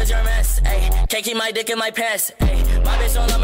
with your mess. Ayy, can't keep my dick in my pants. Ayy, my bitch on the.